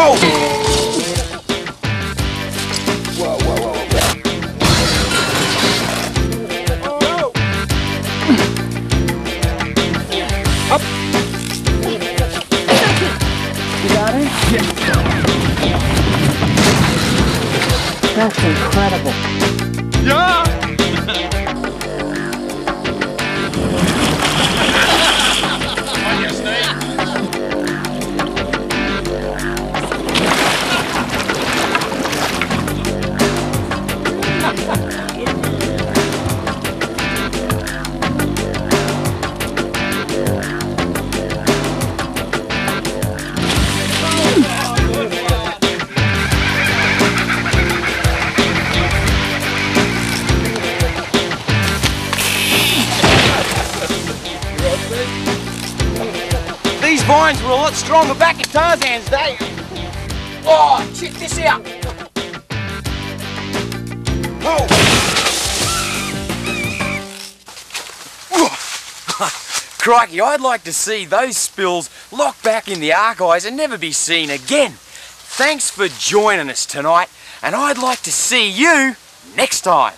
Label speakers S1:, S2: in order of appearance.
S1: Hold! Whoa, whoa, whoa,
S2: Up. You got it? Yeah. That's incredible.
S1: Yeah! Vines were a lot stronger back in Tarzan's day. Oh, check this out. Crikey, I'd like to see those spills locked back in the archives and never be seen again. Thanks for joining us tonight, and I'd like to see you next time.